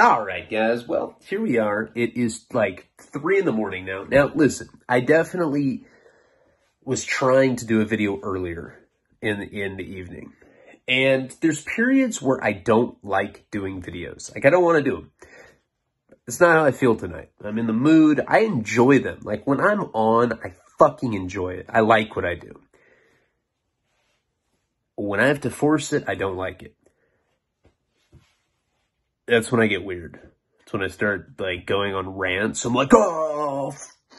All right, guys. Well, here we are. It is like three in the morning now. Now, listen, I definitely was trying to do a video earlier in the, in the evening. And there's periods where I don't like doing videos. Like, I don't want to do them. It's not how I feel tonight. I'm in the mood. I enjoy them. Like, when I'm on, I fucking enjoy it. I like what I do. When I have to force it, I don't like it. That's when I get weird. That's when I start, like, going on rants. I'm like, oh,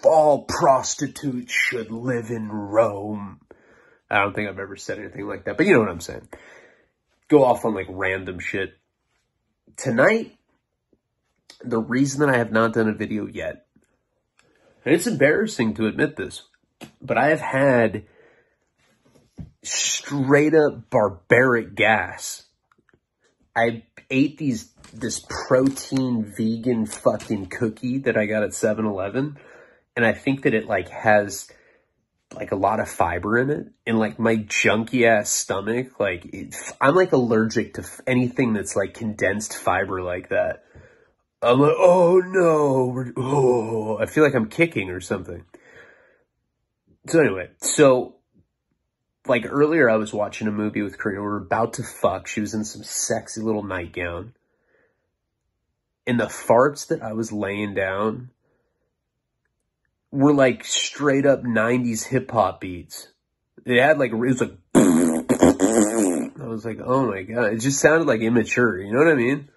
all prostitutes should live in Rome. I don't think I've ever said anything like that, but you know what I'm saying. Go off on like random shit. Tonight, the reason that I have not done a video yet, and it's embarrassing to admit this, but I have had straight up barbaric gas. I ate these, this protein vegan fucking cookie that I got at 7-Eleven, and I think that it like has like a lot of fiber in it and like my junky ass stomach like it, i'm like allergic to anything that's like condensed fiber like that. I'm like oh no oh i feel like i'm kicking or something. So anyway so like earlier i was watching a movie with Karina. we were about to fuck she was in some sexy little nightgown and the farts that i was laying down were like straight up 90s hip hop beats. It had like, it was like, I was like, oh my God. It just sounded like immature. You know what I mean?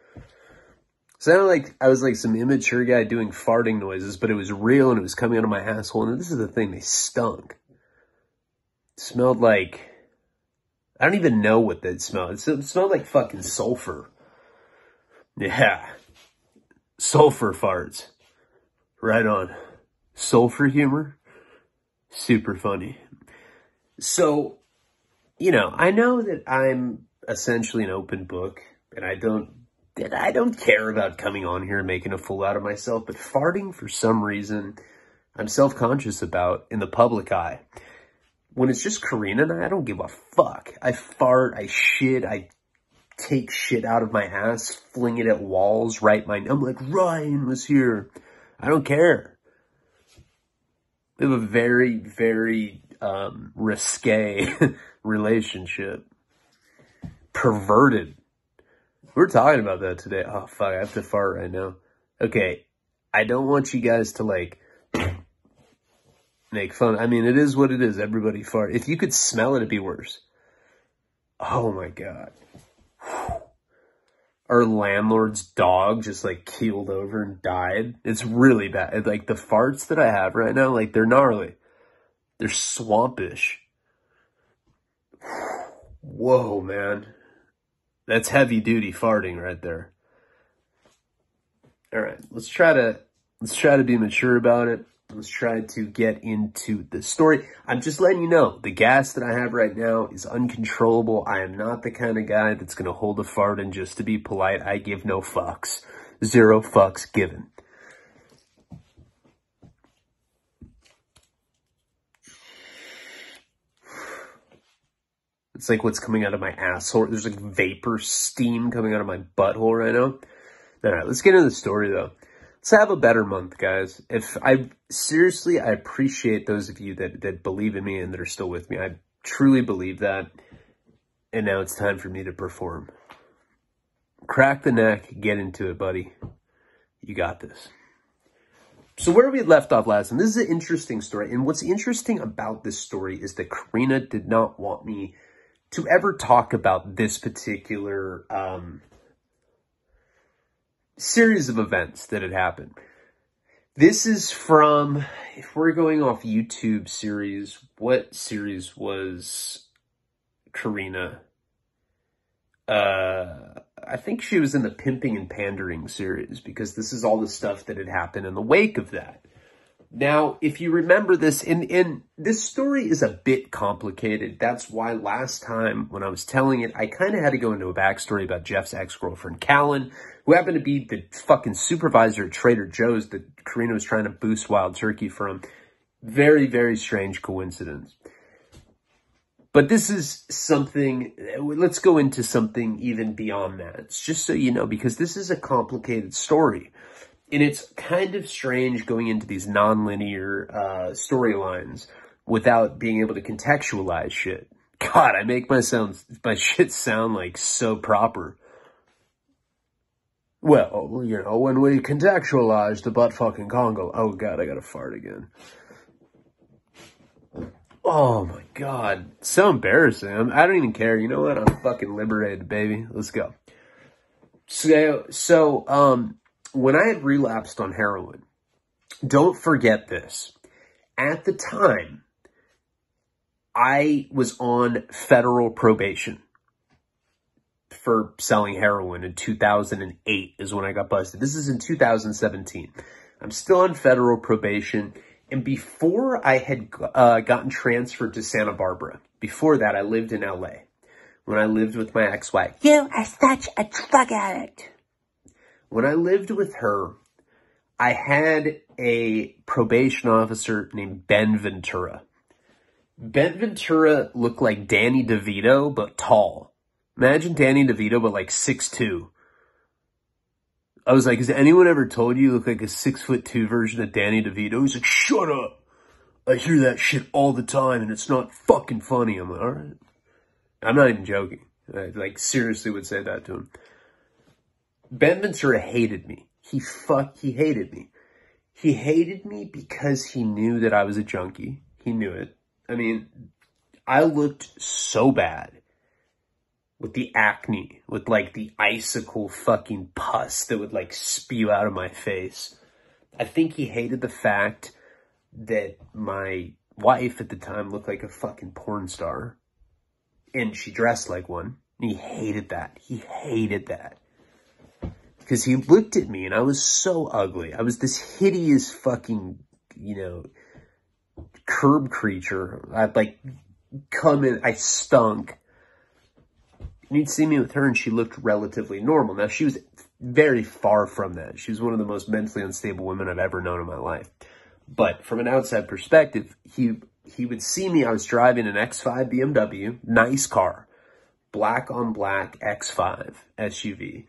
Sounded like I was like some immature guy doing farting noises, but it was real and it was coming out of my asshole. And this is the thing, they stunk. Smelled like, I don't even know what that smelled. It smelled like fucking sulfur. Yeah. Sulfur farts. Right on sulfur humor. Super funny. So, you know, I know that I'm essentially an open book and I don't that I don't care about coming on here and making a fool out of myself, but farting for some reason I'm self-conscious about in the public eye. When it's just Karina and I, I don't give a fuck. I fart, I shit, I take shit out of my ass, fling it at walls, write my, I'm like, Ryan was here. I don't care. We have a very, very um, risque relationship. Perverted. We are talking about that today. Oh, fuck, I have to fart right now. Okay, I don't want you guys to, like, make fun. I mean, it is what it is. Everybody fart. If you could smell it, it'd be worse. Oh, my God our landlord's dog just like keeled over and died. It's really bad. Like the farts that I have right now, like they're gnarly. They're swampish. Whoa, man. That's heavy duty farting right there. All right, let's try to let's try to be mature about it. Let's try to get into the story. I'm just letting you know, the gas that I have right now is uncontrollable. I am not the kind of guy that's going to hold a fart and just to be polite, I give no fucks. Zero fucks given. It's like what's coming out of my asshole. There's like vapor steam coming out of my butthole right now. All right, let's get into the story though let's have a better month, guys. If I seriously, I appreciate those of you that, that believe in me and that are still with me. I truly believe that. And now it's time for me to perform. Crack the neck, get into it, buddy. You got this. So where we left off last time, this is an interesting story. And what's interesting about this story is that Karina did not want me to ever talk about this particular um, series of events that had happened. This is from, if we're going off YouTube series, what series was Karina? Uh, I think she was in the Pimping and Pandering series because this is all the stuff that had happened in the wake of that. Now, if you remember this, and, and this story is a bit complicated. That's why last time when I was telling it, I kind of had to go into a backstory about Jeff's ex-girlfriend, Callan, who happened to be the fucking supervisor at Trader Joe's that Karina was trying to boost Wild Turkey from. Very, very strange coincidence. But this is something, let's go into something even beyond that. It's just so you know, because this is a complicated story. And it's kind of strange going into these nonlinear uh, storylines without being able to contextualize shit. God, I make my sound, my shit sound like so proper. Well, you know, when we contextualize the butt fucking Congo. Oh god, I gotta fart again. Oh my god. So embarrassing. I do not even care. You know what? I'm fucking liberated, baby. Let's go. So, so, um, when I had relapsed on heroin, don't forget this. At the time, I was on federal probation for selling heroin in 2008 is when I got busted. This is in 2017. I'm still on federal probation. And before I had uh, gotten transferred to Santa Barbara, before that, I lived in LA when I lived with my ex-wife. You are such a drug addict. When I lived with her, I had a probation officer named Ben Ventura. Ben Ventura looked like Danny DeVito, but tall. Imagine Danny DeVito, but like six two. I was like, has anyone ever told you you look like a six foot two version of Danny DeVito? He's like, shut up. I hear that shit all the time and it's not fucking funny. I'm like, all right. I'm not even joking. I like seriously would say that to him. Ben Ventura hated me. He fuck, he hated me. He hated me because he knew that I was a junkie. He knew it. I mean, I looked so bad with the acne, with like the icicle fucking pus that would like spew out of my face. I think he hated the fact that my wife at the time looked like a fucking porn star and she dressed like one. He hated that. He hated that. Because he looked at me and I was so ugly. I was this hideous fucking, you know, curb creature. I'd like come in, I stunk. And you'd see me with her and she looked relatively normal. Now she was very far from that. She was one of the most mentally unstable women I've ever known in my life. But from an outside perspective, he he would see me. I was driving an X5 BMW, nice car, black on black X5 SUV,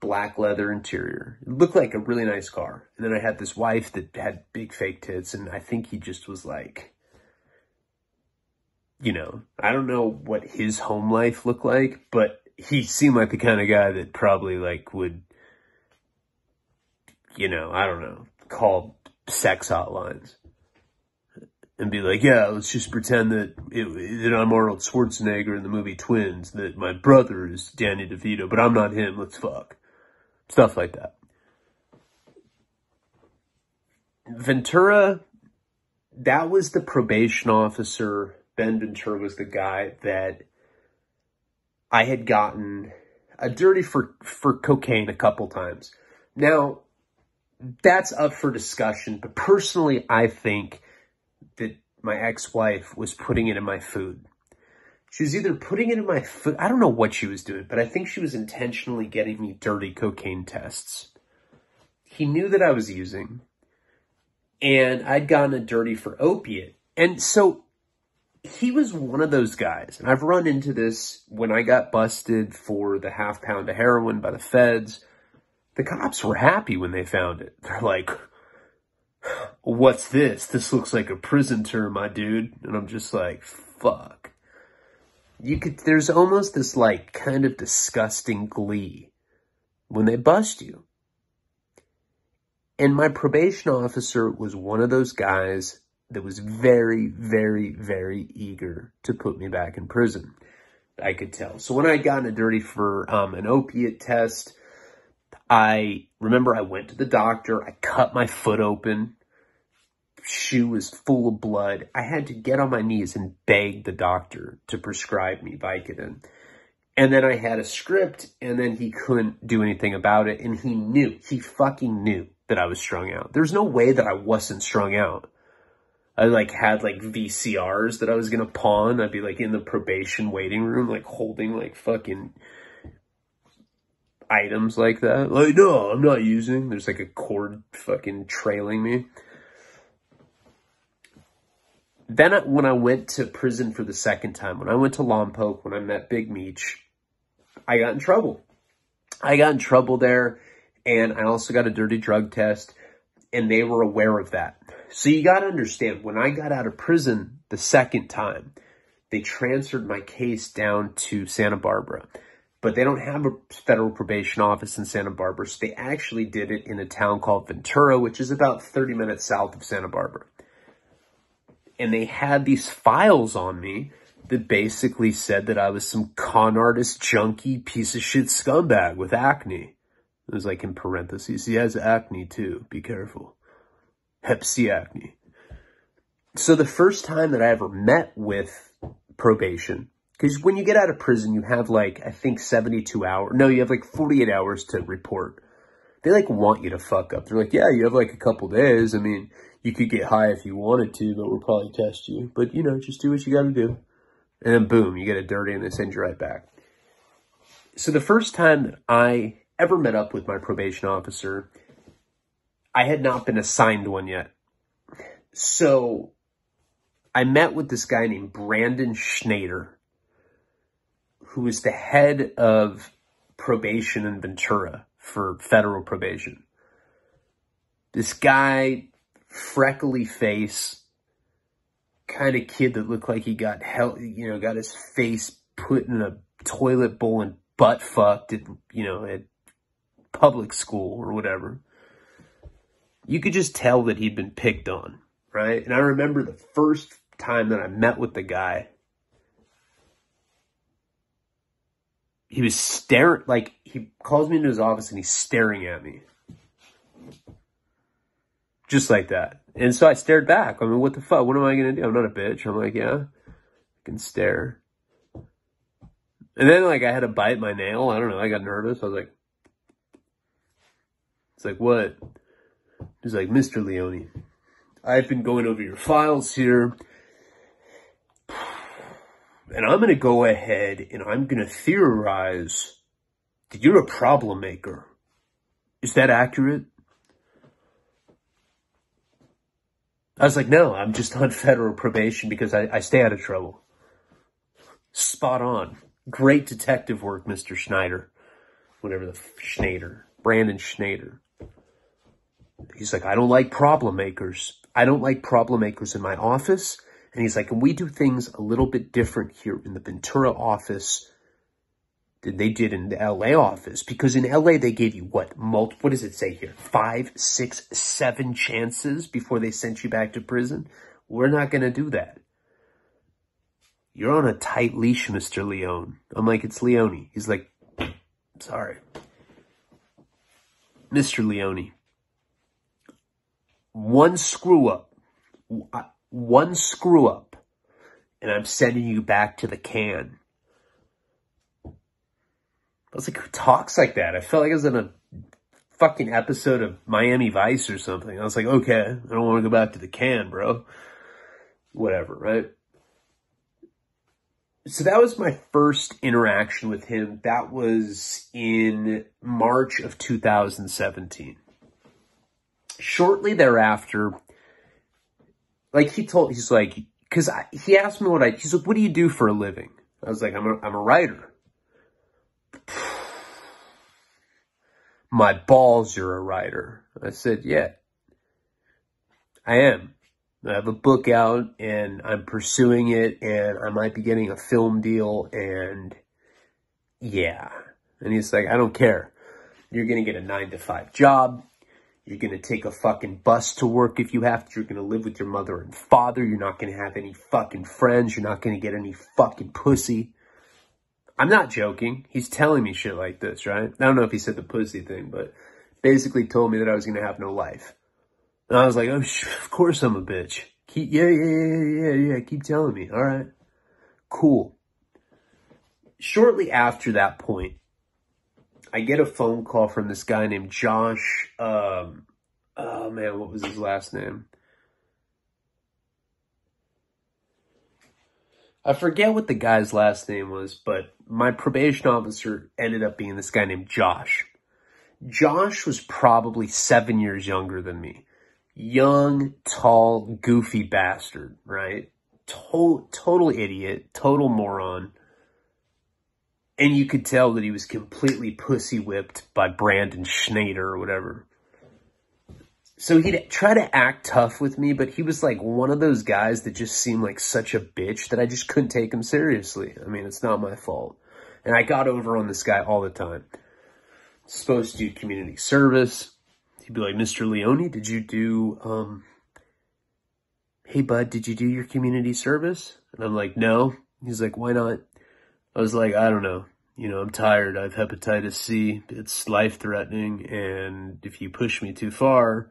black leather interior. It looked like a really nice car. And then I had this wife that had big fake tits, and I think he just was like, you know, I don't know what his home life looked like, but he seemed like the kind of guy that probably like would, you know, I don't know, call sex hotlines and be like, yeah, let's just pretend that it, that I'm Arnold Schwarzenegger in the movie Twins, that my brother is Danny DeVito, but I'm not him. Let's fuck. Stuff like that. Ventura, that was the probation officer Ben Ventura was the guy that I had gotten a dirty for, for cocaine a couple times. Now, that's up for discussion, but personally, I think that my ex-wife was putting it in my food. She was either putting it in my food, I don't know what she was doing, but I think she was intentionally getting me dirty cocaine tests. He knew that I was using, and I'd gotten a dirty for opiate. And so he was one of those guys, and I've run into this when I got busted for the half pound of heroin by the feds. The cops were happy when they found it. They're like, what's this? This looks like a prison term, my dude. And I'm just like, fuck. You could, there's almost this like kind of disgusting glee when they bust you. And my probation officer was one of those guys that was very, very, very eager to put me back in prison. I could tell. So when I got a dirty for um, an opiate test, I remember I went to the doctor. I cut my foot open. Shoe was full of blood. I had to get on my knees and beg the doctor to prescribe me Vicodin. And then I had a script and then he couldn't do anything about it. And he knew, he fucking knew that I was strung out. There's no way that I wasn't strung out. I like had like VCRs that I was gonna pawn. I'd be like in the probation waiting room, like holding like fucking items like that. Like, no, I'm not using. There's like a cord fucking trailing me. then I- when I went to prison for the second time, when I went to Lompoc, when I met Big Meech, I got in trouble. I got in trouble there, and I also got a dirty drug test, and they were aware of that. So you got to understand, when I got out of prison the second time, they transferred my case down to Santa Barbara. But they don't have a federal probation office in Santa Barbara, so they actually did it in a town called Ventura, which is about 30 minutes south of Santa Barbara. And they had these files on me that basically said that I was some con artist, junkie, piece of shit scumbag with acne. It was like in parentheses. He has acne too. Be careful. Hep C acne. So the first time that I ever met with probation, because when you get out of prison, you have like, I think 72 hours. No, you have like 48 hours to report. They like want you to fuck up. They're like, yeah, you have like a couple days. I mean, you could get high if you wanted to, but we'll probably test you. But you know, just do what you gotta do. And then boom, you get a dirty and they send you right back. So the first time that I ever met up with my probation officer, I had not been assigned one yet. So I met with this guy named Brandon Schneider, who is the head of probation in Ventura for federal probation. This guy, freckly face, kind of kid that looked like he got hell, you know, got his face put in a toilet bowl and butt fucked you know, at public school or whatever. You could just tell that he'd been picked on, right? And I remember the first time that I met with the guy, he was staring, like, he calls me into his office and he's staring at me. Just like that. And so I stared back. I mean, what the fuck? What am I going to do? I'm not a bitch. I'm like, yeah, I can stare. And then, like, I had to bite my nail. I don't know. I got nervous. I was like, it's like, what? He's like, Mr. Leone, I've been going over your files here. And I'm going to go ahead and I'm going to theorize that you're a problem maker. Is that accurate? I was like, no, I'm just on federal probation because I, I stay out of trouble. Spot on. Great detective work, Mr. Schneider. Whatever the Schneider. Brandon Schneider. He's like, I don't like problem makers. I don't like problem makers in my office. And he's like, and we do things a little bit different here in the Ventura office than they did in the LA office. Because in LA, they gave you what? Multi, what does it say here? Five, six, seven chances before they sent you back to prison? We're not going to do that. You're on a tight leash, Mr. Leone. I'm like, it's Leone. He's like, sorry. Mr. Leone. One screw up. One screw up. And I'm sending you back to the can. I was like, who talks like that? I felt like I was in a fucking episode of Miami Vice or something. I was like, okay, I don't want to go back to the can, bro. Whatever, right? So that was my first interaction with him. That was in March of 2017. Shortly thereafter, like he told, he's like, cause I, he asked me what I, he's like, what do you do for a living? I was like, I'm a, I'm a writer. My balls, you're a writer. I said, yeah, I am. I have a book out and I'm pursuing it and I might be getting a film deal and yeah. And he's like, I don't care. You're going to get a nine to five job. You're going to take a fucking bus to work if you have to. You're going to live with your mother and father. You're not going to have any fucking friends. You're not going to get any fucking pussy. I'm not joking. He's telling me shit like this, right? I don't know if he said the pussy thing, but basically told me that I was going to have no life. And I was like, oh, of course I'm a bitch. Keep, yeah, yeah, yeah, yeah, yeah, keep telling me. All right. Cool. Shortly after that point, I get a phone call from this guy named Josh, um, oh man, what was his last name? I forget what the guy's last name was, but my probation officer ended up being this guy named Josh. Josh was probably seven years younger than me. Young, tall, goofy bastard, right? to- total idiot, total moron. And you could tell that he was completely pussy whipped by Brandon Schneider or whatever. So he'd try to act tough with me, but he was like one of those guys that just seemed like such a bitch that I just couldn't take him seriously. I mean, it's not my fault. And I got over on this guy all the time. Supposed to do community service. He'd be like, Mr. Leone, did you do, um, hey bud, did you do your community service? And I'm like, no. He's like, why not? I was like, I don't know. You know, I'm tired. I have hepatitis C. It's life threatening. And if you push me too far,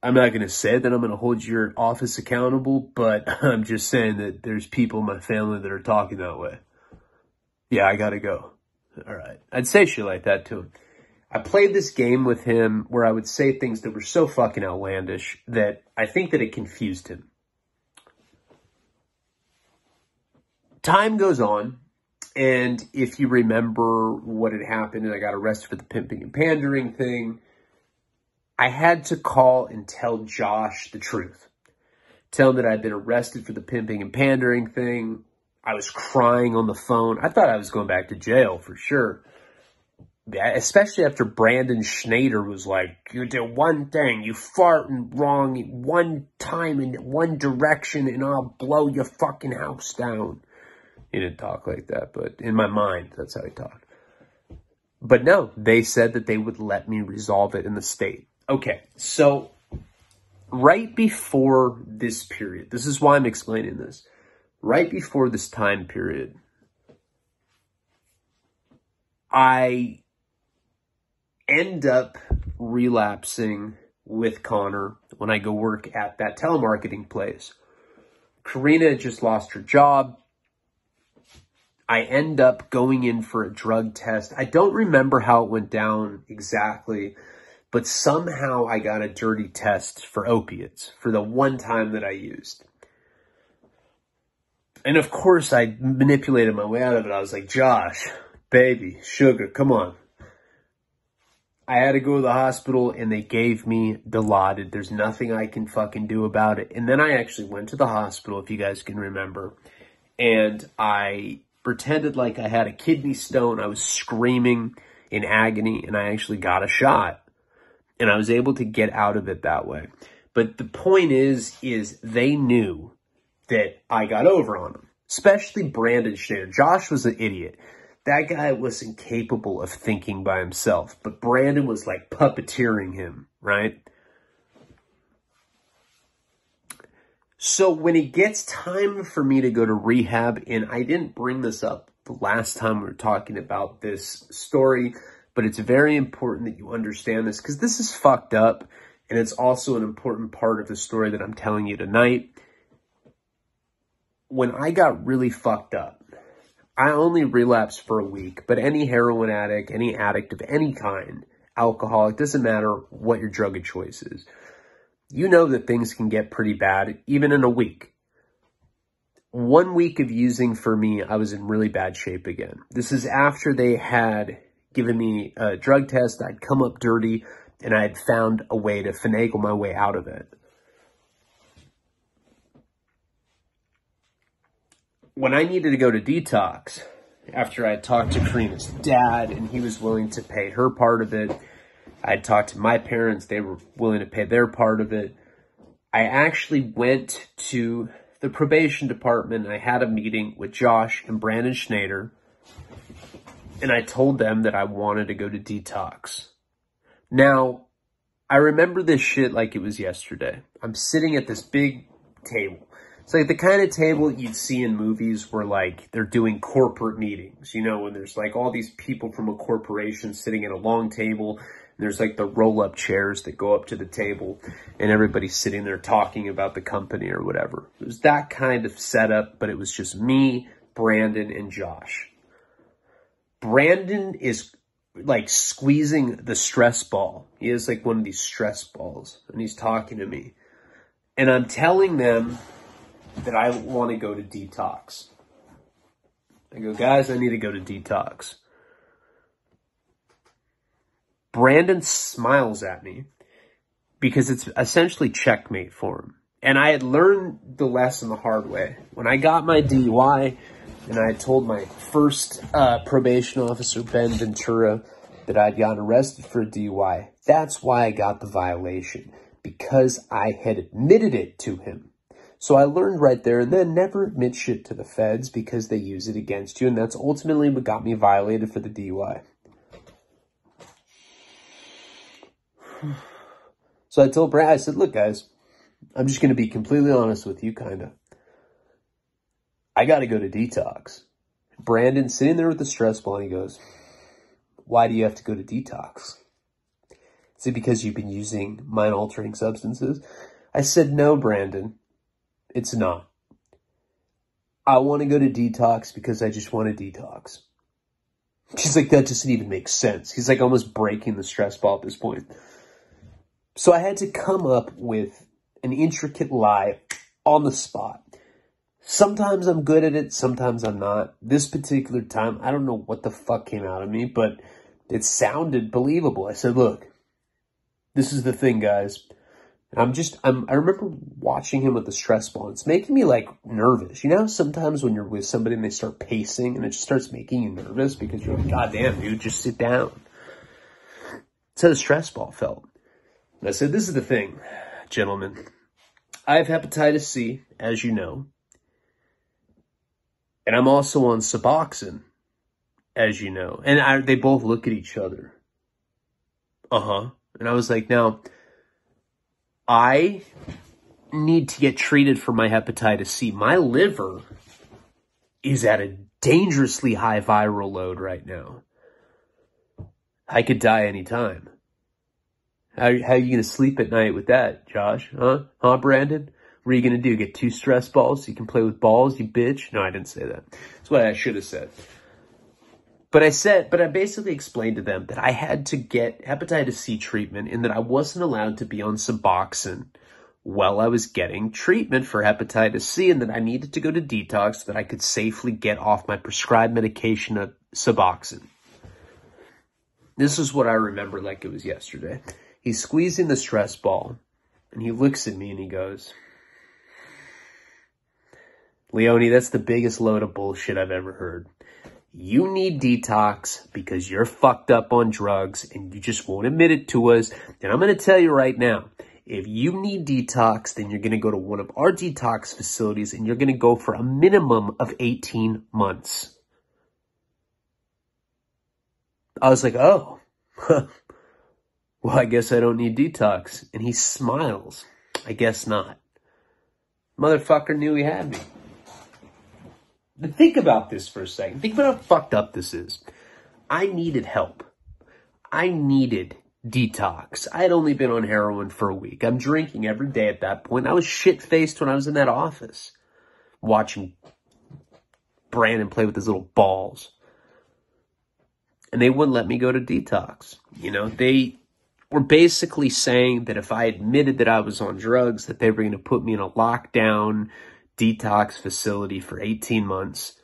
I'm not going to say that I'm going to hold your office accountable, but I'm just saying that there's people in my family that are talking that way. Yeah, I got to go. All right. I'd say shit like that to him. I played this game with him where I would say things that were so fucking outlandish that I think that it confused him. Time goes on, and if you remember what had happened and I got arrested for the pimping and pandering thing, I had to call and tell Josh the truth. Tell him that I'd been arrested for the pimping and pandering thing. I was crying on the phone. I thought I was going back to jail for sure especially after Brandon Schneider was like, you did one thing, you farting wrong one time in one direction and I'll blow your fucking house down. He didn't talk like that, but in my mind, that's how he talked. But no, they said that they would let me resolve it in the state. Okay, so right before this period, this is why I'm explaining this. Right before this time period, I end up relapsing with Connor when I go work at that telemarketing place. Karina just lost her job. I end up going in for a drug test. I don't remember how it went down exactly, but somehow I got a dirty test for opiates for the one time that I used. And of course, I manipulated my way out of it. I was like, Josh, baby, sugar, come on. I had to go to the hospital and they gave me Dilaudid. There's nothing I can fucking do about it. And then I actually went to the hospital, if you guys can remember, and I pretended like I had a kidney stone. I was screaming in agony and I actually got a shot and I was able to get out of it that way. But the point is, is they knew that I got over on them, especially Brandon Schneider. Josh was an idiot that guy was incapable of thinking by himself, but Brandon was like puppeteering him, right? So when it gets time for me to go to rehab, and I didn't bring this up the last time we were talking about this story, but it's very important that you understand this because this is fucked up and it's also an important part of the story that I'm telling you tonight. When I got really fucked up, I only relapsed for a week, but any heroin addict, any addict of any kind, alcoholic, doesn't matter what your drug of choice is. You know that things can get pretty bad even in a week. One week of using for me, I was in really bad shape again. This is after they had given me a drug test. I'd come up dirty and I had found a way to finagle my way out of it. when I needed to go to detox, after I had talked to Karina's dad and he was willing to pay her part of it, I talked to my parents, they were willing to pay their part of it. I actually went to the probation department I had a meeting with Josh and Brandon Schneider and I told them that I wanted to go to detox. Now, I remember this shit like it was yesterday. I'm sitting at this big table it's like the kind of table you'd see in movies where like they're doing corporate meetings, you know, when there's like all these people from a corporation sitting at a long table. There's like the roll up chairs that go up to the table and everybody's sitting there talking about the company or whatever. It was that kind of setup, but it was just me, Brandon, and Josh. Brandon is like squeezing the stress ball. He has like one of these stress balls and he's talking to me. And I'm telling them that I want to go to detox. I go, guys, I need to go to detox. Brandon smiles at me because it's essentially checkmate for him. And I had learned the lesson the hard way. When I got my DUI, and I told my first uh, probation officer, Ben Ventura, that I'd gotten arrested for a DUI. That's why I got the violation, because I had admitted it to him. So I learned right there and then never admit shit to the feds because they use it against you, and that's ultimately what got me violated for the DUI. So I told Brad, I said, look, guys, I'm just going to be completely honest with you, kind of. I got to go to detox. Brandon sitting there with the stress ball, and he goes, why do you have to go to detox? Is it because you've been using mind altering substances? I said, no, Brandon, it's not. I want to go to detox because I just want to detox. She's like, that doesn't even make sense. He's like almost breaking the stress ball at this point. So I had to come up with an intricate lie on the spot. Sometimes I'm good at it, sometimes I'm not. This particular time, I don't know what the fuck came out of me, but it sounded believable. I said, look, this is the thing, guys. I'm just, I'm, I remember watching him with the stress ball. It's making me like nervous. You know, sometimes when you're with somebody and they start pacing and it just starts making you nervous because you're like, God damn, dude, just sit down. How the stress ball felt. I said, this is the thing, gentlemen. I have hepatitis C, as you know. And I'm also on Suboxone, as you know. And I, they both look at each other. Uh-huh. And I was like, now, I need to get treated for my hepatitis C. My liver is at a dangerously high viral load right now. I could die anytime. How, how are you going to sleep at night with that, Josh? Huh? Huh, Brandon? What are you going to do? Get two stress balls so you can play with balls, you bitch? No, I didn't say that. That's what I should have said. But I said, but I basically explained to them that I had to get hepatitis C treatment and that I wasn't allowed to be on Suboxone while I was getting treatment for hepatitis C and that I needed to go to detox so that I could safely get off my prescribed medication of Suboxone. This is what I remember like it was yesterday. He's squeezing the stress ball and he looks at me and he goes, Leone, that's the biggest load of bullshit I've ever heard. You need detox because you're fucked up on drugs and you just won't admit it to us. And I'm going to tell you right now, if you need detox, then you're going to go to one of our detox facilities and you're going to go for a minimum of 18 months. I was like, oh, well, I guess I don't need detox. And he smiles. I guess not. Motherfucker knew he had me. Think about this for a second. Think about how fucked up this is. I needed help. I needed detox. I had only been on heroin for a week. I'm drinking every day at that point. I was shit faced when I was in that office watching Brandon play with his little balls. And they wouldn't let me go to detox. You know, they were basically saying that if I admitted that I was on drugs, that they were going to put me in a lockdown detox facility for 18 months.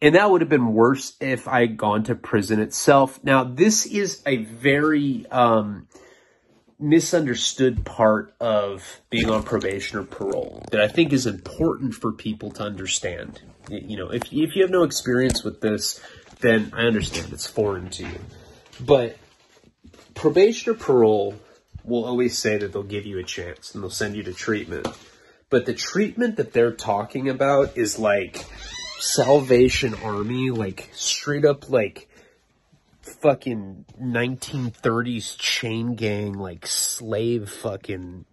And that would have been worse if I had gone to prison itself. Now, this is a very um, misunderstood part of being on probation or parole that I think is important for people to understand. You know, if, if you have no experience with this, then I understand it's foreign to you. But probation or parole will always say that they'll give you a chance and they'll send you to treatment. But the treatment that they're talking about is like Salvation Army, like straight up like fucking 1930s chain gang, like slave fucking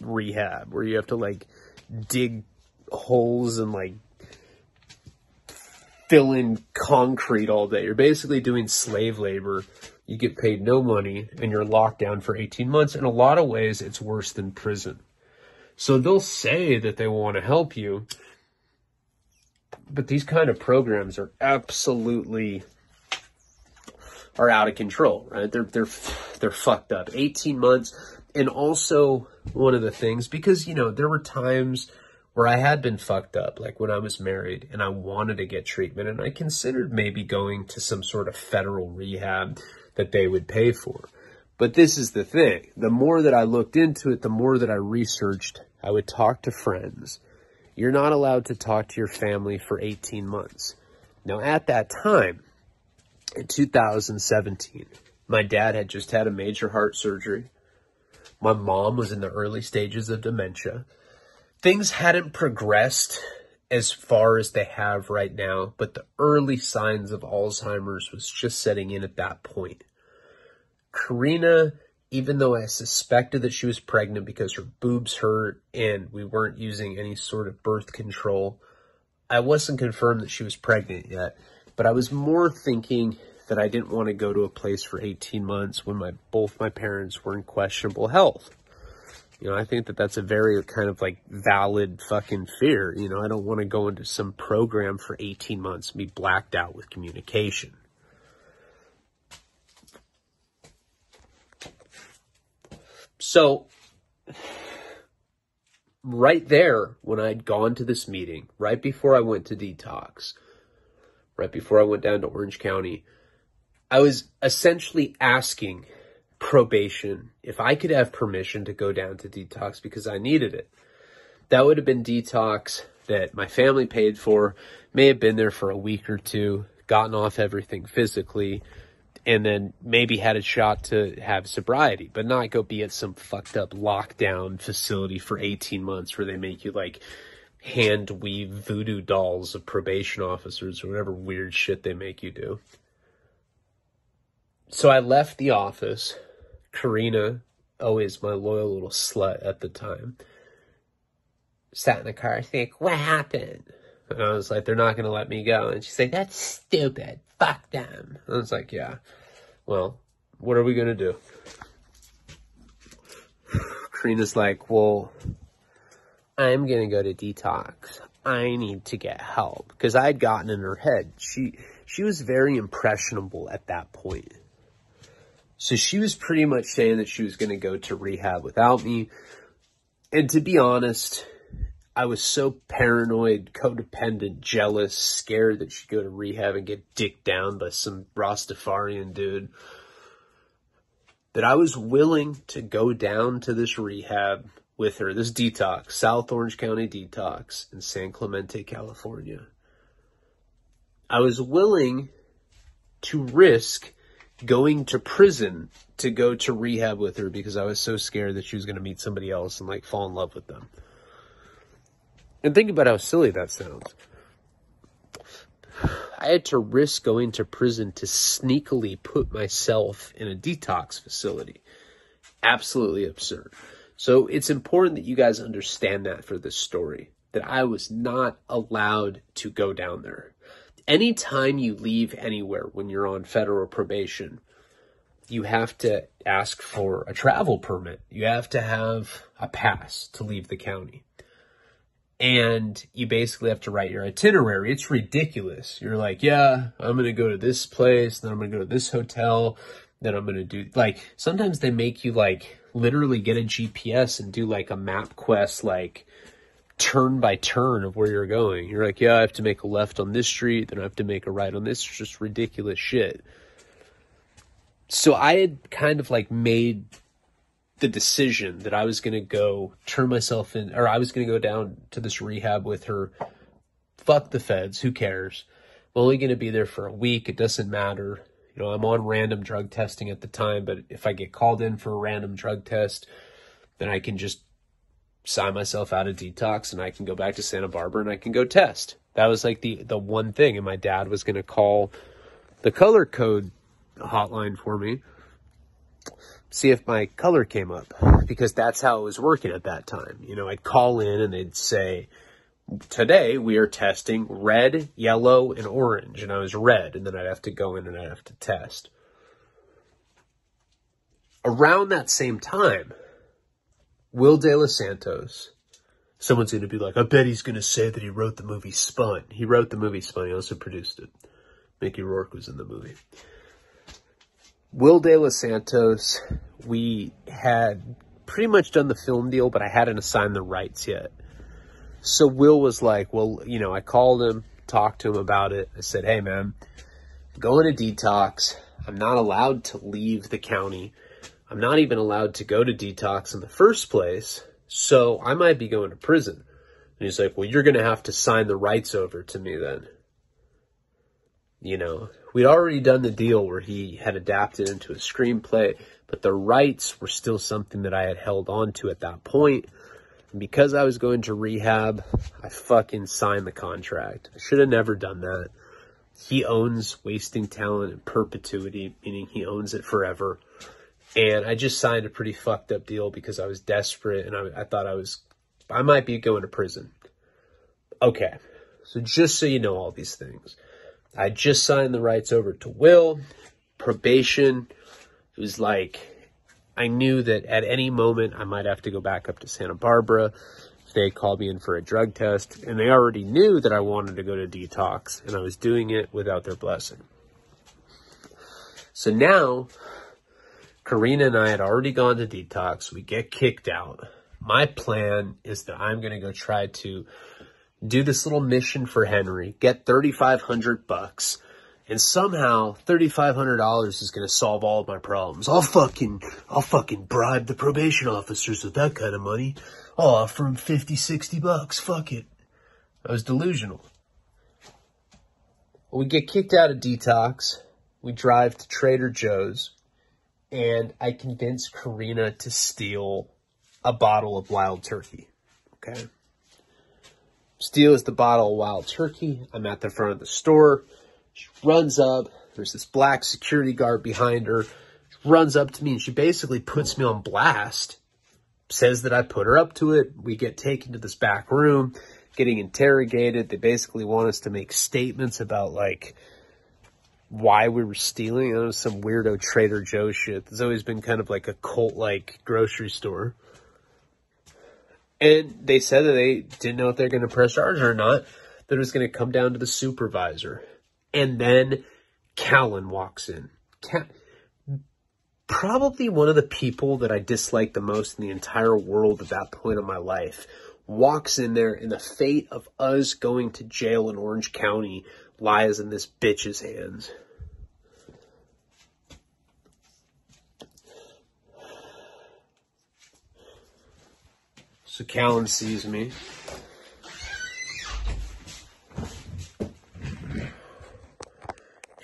rehab where you have to like dig holes and like fill in concrete all day. You're basically doing slave labor. You get paid no money and you're locked down for 18 months. In a lot of ways, it's worse than prison. So they'll say that they want to help you, but these kind of programs are absolutely are out of control, right? They're they're they're fucked up. 18 months and also one of the things because you know, there were times where I had been fucked up, like when I was married and I wanted to get treatment and I considered maybe going to some sort of federal rehab that they would pay for. But this is the thing. The more that I looked into it, the more that I researched I would talk to friends. You're not allowed to talk to your family for 18 months. Now, at that time, in 2017, my dad had just had a major heart surgery. My mom was in the early stages of dementia. Things hadn't progressed as far as they have right now, but the early signs of Alzheimer's was just setting in at that point. Karina, even though I suspected that she was pregnant because her boobs hurt and we weren't using any sort of birth control, I wasn't confirmed that she was pregnant yet. But I was more thinking that I didn't want to go to a place for 18 months when my both my parents were in questionable health. You know, I think that that's a very kind of like valid fucking fear. You know, I don't want to go into some program for 18 months and be blacked out with communication. So, right there, when I'd gone to this meeting, right before I went to detox, right before I went down to Orange County, I was essentially asking probation if I could have permission to go down to detox because I needed it. That would have been detox that my family paid for, may have been there for a week or two, gotten off everything physically, and then maybe had a shot to have sobriety, but not go be at some fucked up lockdown facility for 18 months where they make you like hand weave voodoo dolls of probation officers or whatever weird shit they make you do. So I left the office. Karina, always my loyal little slut at the time, sat in the car. Like, what happened? And I was like, they're not going to let me go. And she's like, that's stupid. Fuck them. I was like, yeah. Well, what are we going to do? Karina's like, well, I'm going to go to detox. I need to get help because I'd gotten in her head. She, she was very impressionable at that point. So she was pretty much saying that she was going to go to rehab without me. And to be honest, I was so paranoid, codependent, jealous, scared that she'd go to rehab and get dicked down by some Rastafarian dude that I was willing to go down to this rehab with her, this detox, South Orange County detox in San Clemente, California. I was willing to risk going to prison to go to rehab with her because I was so scared that she was going to meet somebody else and like fall in love with them. And think about how silly that sounds. I had to risk going to prison to sneakily put myself in a detox facility. Absolutely absurd. So it's important that you guys understand that for this story, that I was not allowed to go down there. Anytime you leave anywhere when you're on federal probation, you have to ask for a travel permit. You have to have a pass to leave the county and you basically have to write your itinerary. It's ridiculous. You're like, yeah, I'm going to go to this place, then I'm going to go to this hotel, then I'm going to do like sometimes they make you like literally get a GPS and do like a map quest like turn by turn of where you're going. You're like, yeah, I have to make a left on this street, then I have to make a right on this. It's just ridiculous shit. So I had kind of like made the decision that I was going to go turn myself in, or I was going to go down to this rehab with her. Fuck the feds. Who cares? I'm only going to be there for a week. It doesn't matter. You know, I'm on random drug testing at the time, but if I get called in for a random drug test, then I can just sign myself out of detox and I can go back to Santa Barbara and I can go test. That was like the, the one thing. And my dad was going to call the color code hotline for me see if my color came up because that's how it was working at that time. You know, I'd call in and they'd say, today we are testing red, yellow, and orange. And I was red and then I'd have to go in and I'd have to test. Around that same time, Will De Los Santos, someone's going to be like, I bet he's going to say that he wrote the movie Spun. He wrote the movie Spun. He also produced it. Mickey Rourke was in the movie. Will De Los Santos, we had pretty much done the film deal, but I hadn't assigned the rights yet. So Will was like, well, you know, I called him, talked to him about it. I said, hey, man, I'm going to detox. I'm not allowed to leave the county. I'm not even allowed to go to detox in the first place. So I might be going to prison. And he's like, well, you're going to have to sign the rights over to me then. You know, we'd already done the deal where he had adapted into a screenplay, but the rights were still something that I had held on to at that point. And because I was going to rehab, I fucking signed the contract. I should have never done that. He owns wasting talent in perpetuity, meaning he owns it forever. And I just signed a pretty fucked up deal because I was desperate and I, I thought I was, I might be going to prison. Okay. So just so you know all these things, I just signed the rights over to Will, probation. It was like, I knew that at any moment I might have to go back up to Santa Barbara. They called me in for a drug test and they already knew that I wanted to go to detox and I was doing it without their blessing. So now Karina and I had already gone to detox. We get kicked out. My plan is that I'm going to go try to do this little mission for Henry, get 3,500 bucks, and somehow $3,500 is going to solve all of my problems. I'll fucking, I'll fucking bribe the probation officers with that kind of money. I'll offer them 50, 60 bucks. Fuck it. I was delusional. We get kicked out of detox. We drive to Trader Joe's and I convinced Karina to steal a bottle of wild turkey. Okay. Steals the bottle of wild turkey. I'm at the front of the store. She runs up. There's this black security guard behind her. She runs up to me and she basically puts me on blast. Says that I put her up to it. We get taken to this back room, getting interrogated. They basically want us to make statements about like, why we were stealing. It was some weirdo Trader Joe shit. There's always been kind of like a cult like grocery store. And they said that they didn't know if they're going to press charge or not. That it was going to come down to the supervisor. And then Callan walks in. Probably one of the people that I dislike the most in the entire world at that point of my life walks in there and the fate of us going to jail in Orange County lies in this bitch's hands. So Callan sees me.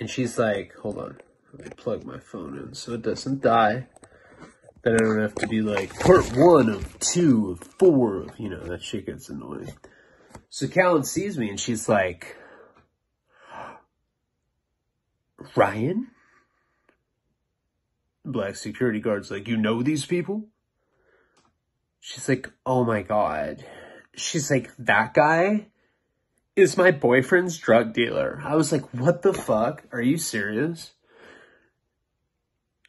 And she's like, hold on, let me plug my phone in so it doesn't die. Then I don't have to be like, part one of two of four of, you know, that shit gets annoying. So Callan sees me and she's like, Ryan? Black security guard's like, you know these people? She's like, oh my god. She's like, that guy is my boyfriend's drug dealer. I was like, what the fuck? Are you serious?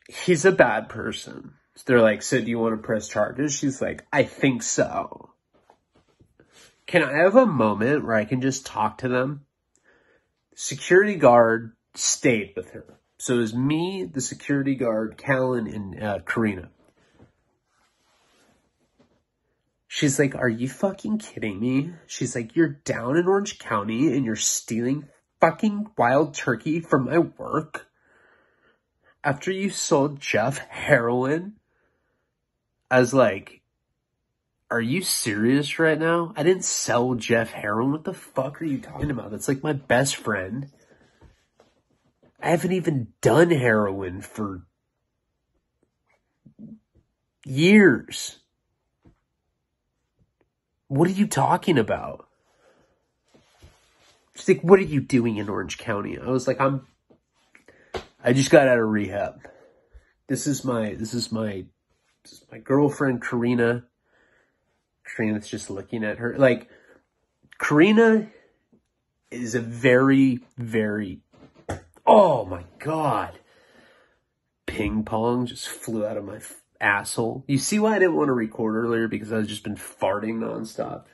He's a bad person. So they're like, so do you want to press charges? She's like, I think so. Can I have a moment where I can just talk to them? Security guard stayed with her. So it was me, the security guard, Callan, and uh, Karina. She's like, are you fucking kidding me? She's like, you're down in Orange County and you're stealing fucking wild turkey from my work after you sold Jeff heroin? I was like, are you serious right now? I didn't sell Jeff heroin. What the fuck are you talking about? That's like my best friend. I haven't even done heroin for years. What are you talking about? She's like, what are you doing in Orange County? I was like, I'm, I just got out of rehab. This is my, this is my, this is my girlfriend, Karina. Karina's just looking at her. Like, Karina is a very, very Oh my god. Ping pong just flew out of my asshole. You see why I didn't want to record earlier because I've just been farting nonstop.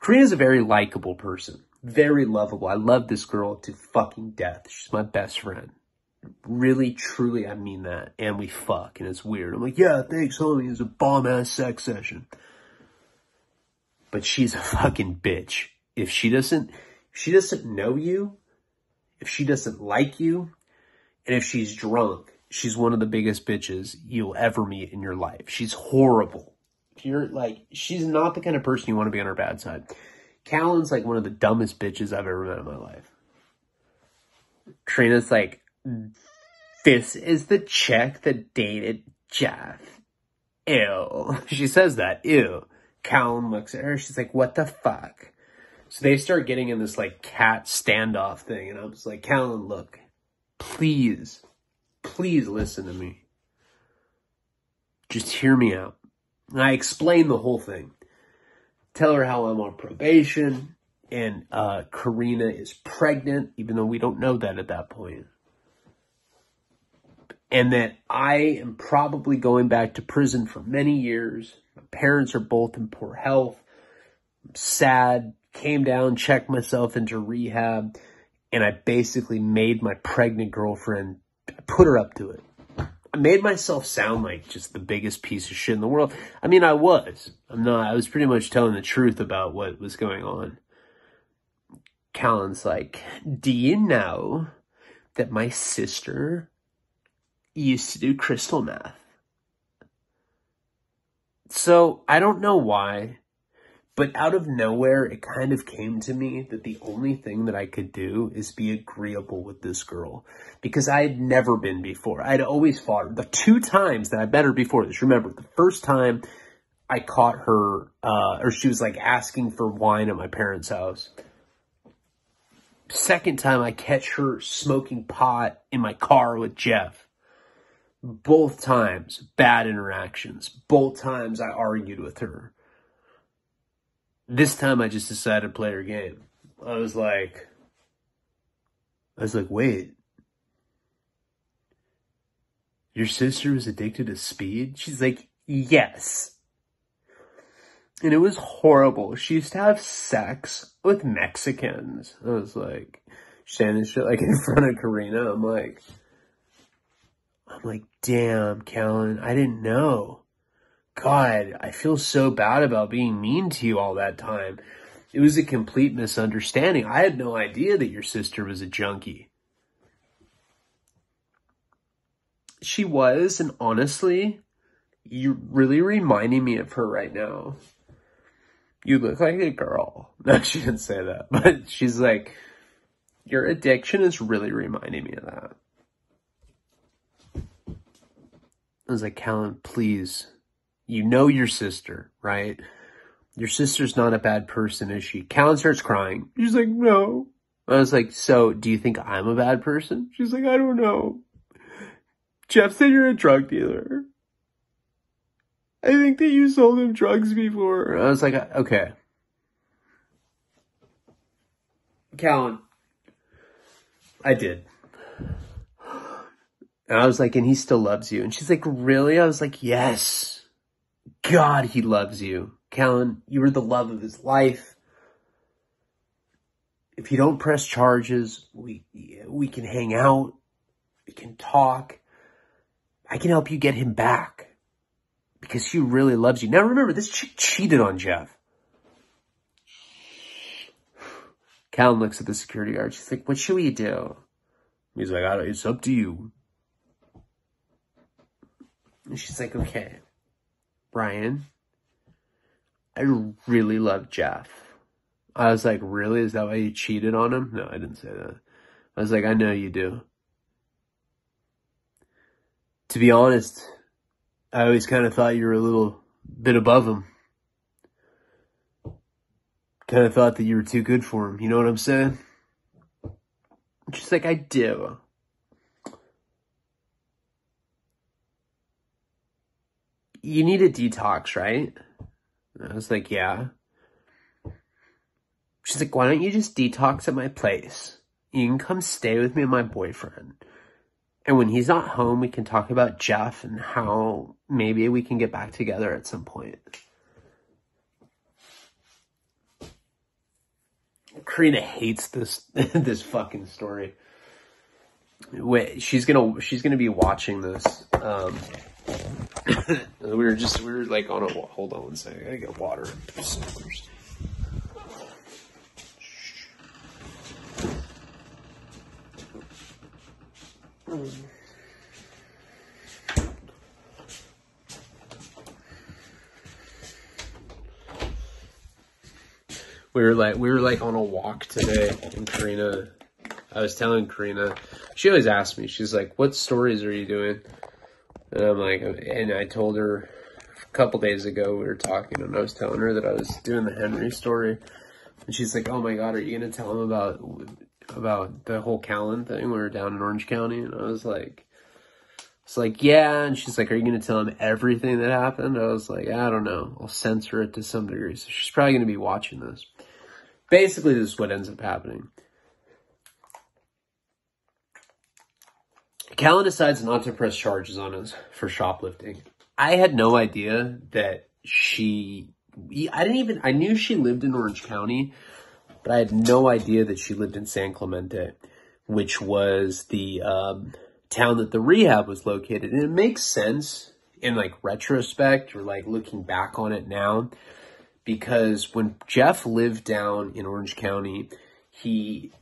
Karina's a very likable person. Very lovable. I love this girl to fucking death. She's my best friend. Really, truly, I mean that. And we fuck, and it's weird. I'm like, yeah, thanks, homie. It's a bomb ass sex session. But she's a fucking bitch. If she doesn't, if she doesn't know you, if she doesn't like you, and if she's drunk, she's one of the biggest bitches you'll ever meet in your life. She's horrible. You're like, she's not the kind of person you want to be on her bad side. Callan's like one of the dumbest bitches I've ever met in my life. Karina's like, this is the chick that dated Jeff. Ew. She says that. Ew. Callan looks at her. She's like, what the fuck? So they start getting in this like cat standoff thing. And I was like, Callan, look, please, please listen to me. Just hear me out. And I explain the whole thing. Tell her how I'm on probation and uh, Karina is pregnant, even though we don't know that at that point. And that I am probably going back to prison for many years. My parents are both in poor health. I'm sad. Came down, checked myself into rehab, and I basically made my pregnant girlfriend, Put her up to it. I made myself sound like just the biggest piece of shit in the world. I mean, I was. I'm not. I was pretty much telling the truth about what was going on. Callan's like, do you know that my sister used to do crystal meth? So I don't know why, but out of nowhere, it kind of came to me that the only thing that I could do is be agreeable with this girl because I had never been before. I'd always fought her. The two times that I met her before this, remember the first time I caught her, uh, or she was like asking for wine at my parents' house. Second time I catch her smoking pot in my car with Jeff. Both times, bad interactions. Both times I argued with her. This time I just decided to play her game. I was like, I was like, wait. Your sister was addicted to speed? She's like, yes. And it was horrible. She used to have sex with Mexicans. I was like, saying shit like in front of Karina. I'm like, I'm like, damn, Callan, I didn't know. God, I feel so bad about being mean to you all that time. It was a complete misunderstanding. I had no idea that your sister was a junkie. She was, and honestly, you're really reminding me of her right now. You look like a girl. No, she didn't say that, but she's like, your addiction is really reminding me of that. I was like, Callan, please, you know your sister, right? Your sister's not a bad person, is she? Callan starts crying. She's like, no. I was like, so do you think I'm a bad person? She's like, I don't know. Jeff said you're a drug dealer. I think that you sold him drugs before. I was like, okay. Callan, I did. And I was like, and he still loves you. And she's like, really? I was like, yes. God, he loves you. Callan, you were the love of his life. If you don't press charges, we, we can hang out. We can talk. I can help you get him back because she really loves you. Now remember, this chick cheated on Jeff. Callan looks at the security guard. She's like, what should we do? He's like, it's up to you. And she's like, okay, Brian, I really love Jeff. I was like, really? Is that why you cheated on him? No, I didn't say that. I was like, I know you do. To be honest, I always kind of thought you were a little bit above him. Kind of thought that you were too good for him. You know what I'm saying? Just like, I do. You need a detox, right? I was like, yeah. She's like, why don't you just detox at my place? You can come stay with me and my boyfriend. And when he's not home, we can talk about Jeff and how maybe we can get back together at some point. Karina hates this this fucking story. Wait, she's gonna she's gonna be watching this. Um, we were just we were like on a hold on one second. I gotta get water first. We were like we were like on a walk today, and Karina, I was telling Karina, she always asked me, she's like, "What stories are you doing?" And I'm like, and I told her a couple days ago we were talking, and I was telling her that I was doing the Henry story, and she's like, "Oh my god, are you gonna tell him about about the whole Callan thing? We were down in Orange County," and I was like. It's like, yeah, and she's like, are you going to tell him everything that happened? I was like, I don't know. I'll censor it to some degree. So she's probably going to be watching this. Basically, this is what ends up happening. Callan decides not to press charges on us for shoplifting. I had no idea that she, I didn't even, I knew she lived in Orange County, but I had no idea that she lived in San Clemente, which was the, um, town that the rehab was located. And it makes sense in like retrospect or like looking back on it now because when Jeff lived down in Orange County, he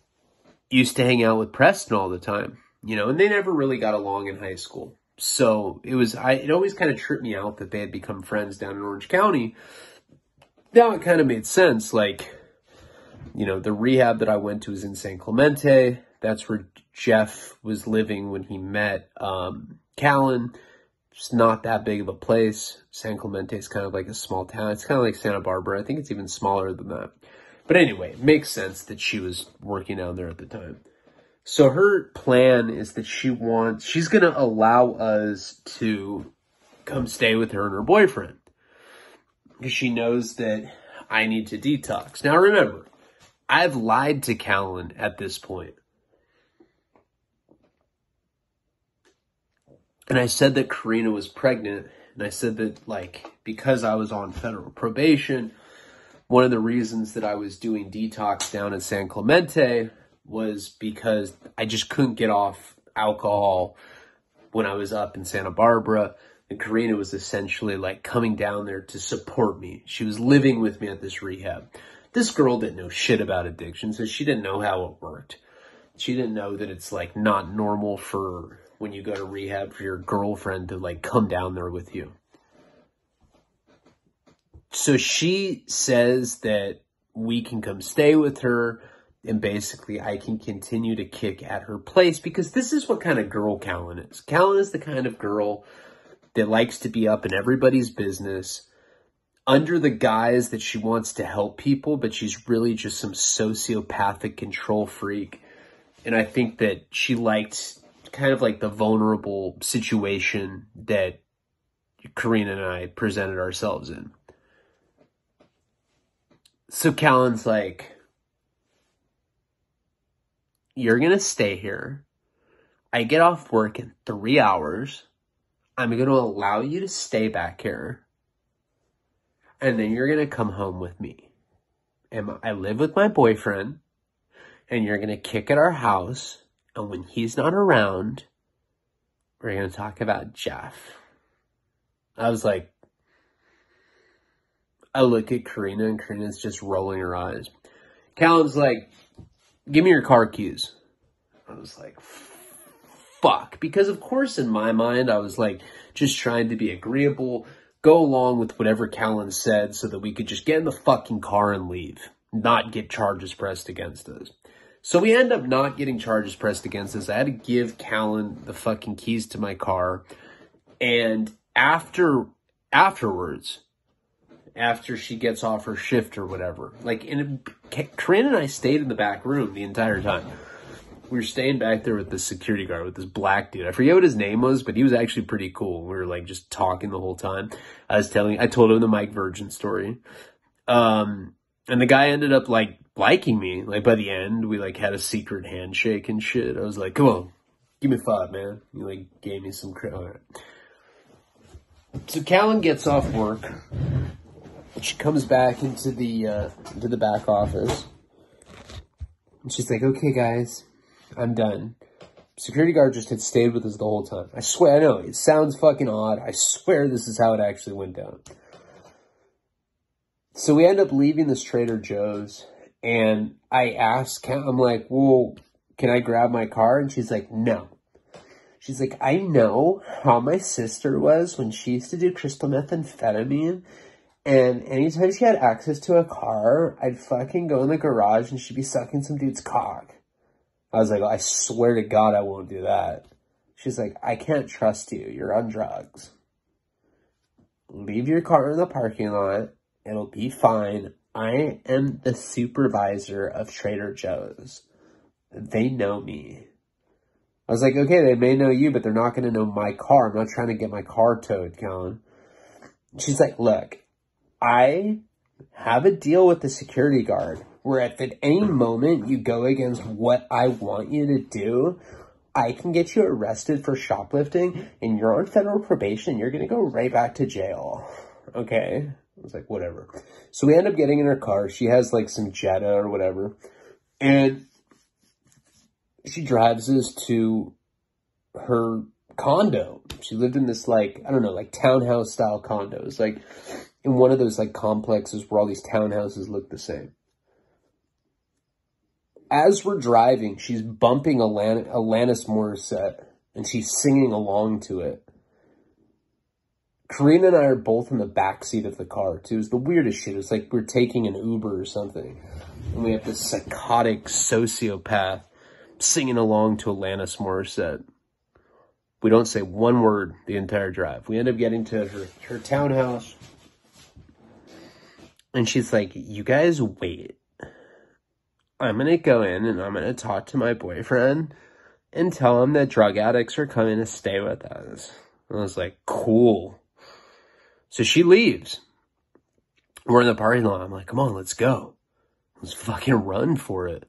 used to hang out with Preston all the time, you know, and they never really got along in high school. So it was, I, it always kind of tripped me out that they had become friends down in Orange County. Now it kind of made sense. Like, you know, the rehab that I went to was in San Clemente. That's where Jeff was living when he met um, Callan. It's not that big of a place. San Clemente is kind of like a small town. It's kind of like Santa Barbara. I think it's even smaller than that. But anyway, it makes sense that she was working down there at the time. So her plan is that she wants, she's going to allow us to come stay with her and her boyfriend. Because she knows that I need to detox. Now remember, I've lied to Callan at this point. And I said that Karina was pregnant. And I said that, like, because I was on federal probation, one of the reasons that I was doing detox down in San Clemente was because I just couldn't get off alcohol when I was up in Santa Barbara. And Karina was essentially like coming down there to support me. She was living with me at this rehab. This girl didn't know shit about addiction, so she didn't know how it worked. She didn't know that it's like not normal for when you go to rehab for your girlfriend to like come down there with you. So she says that we can come stay with her and basically I can continue to kick at her place because this is what kind of girl Callan is. Callan is the kind of girl that likes to be up in everybody's business under the guise that she wants to help people, but she's really just some sociopathic control freak. And I think that she liked kind of like the vulnerable situation that Karina and I presented ourselves in. So Callan's like, you're going to stay here. I get off work in three hours. I'm going to allow you to stay back here. And then you're going to come home with me. And I live with my boyfriend. And you're going to kick at our house. And when he's not around, we're going to talk about Jeff. I was like, I look at Karina and Karina's just rolling her eyes. Callan's like, give me your car keys. I was like, fuck. Because of course in my mind, I was like, just trying to be agreeable, go along with whatever Callan said so that we could just get in the fucking car and leave, not get charges pressed against us. So we end up not getting charges pressed against us. I had to give Callan the fucking keys to my car. And after, afterwards, after she gets off her shift or whatever, like, in Karina and I stayed in the back room the entire time. We were staying back there with this security guard, with this black dude. I forget what his name was, but he was actually pretty cool. We were like just talking the whole time. I was telling, I told him the Mike Virgin story. Um, and the guy ended up like liking me. Like by the end, we like had a secret handshake and shit. I was like, come on, give me five, man. He like gave me some credit. So Callan gets off work. She comes back into the uh, into the back office. And she's like, okay, guys, I'm done. Security guard just had stayed with us the whole time. I swear, I know, it sounds fucking odd. I swear this is how it actually went down. So we end up leaving this Trader Joe's and I asked, I'm like, well, can I grab my car? And she's like, no. She's like, I know how my sister was when she used to do crystal methamphetamine And anytime she had access to a car, I'd fucking go in the garage and she'd be sucking some dude's cock. I was like, I swear to God, I won't do that. She's like, I can't trust you. You're on drugs. Leave your car in the parking lot. It'll be fine. I am the supervisor of Trader Joe's. They know me. I was like, okay, they may know you, but they're not going to know my car. I'm not trying to get my car towed, Callan. She's like, look, I have a deal with the security guard where if at any moment you go against what I want you to do, I can get you arrested for shoplifting and you're on federal probation. You're going to go right back to jail. Okay. I was like, whatever. So we end up getting in her car. She has like some Jetta or whatever. And she drives us to her condo. She lived in this like, I don't know, like townhouse style condos. Like in one of those like complexes where all these townhouses look the same. As we're driving, she's bumping Alan- Alanis Morissette and she's singing along to it. Karina and I are both in the back seat of the car too. It's the weirdest shit. It's like we're taking an Uber or something. And we have this psychotic sociopath singing along to Alanis Morissette. We don't say one word the entire drive. We end up getting to her, her townhouse. And she's like, you guys wait. I'm going to go in and I'm going to talk to my boyfriend and tell him that drug addicts are coming to stay with us. And I was like, cool. So she leaves. We're in the parking lot. I'm like, come on, let's go. Let's fucking run for it.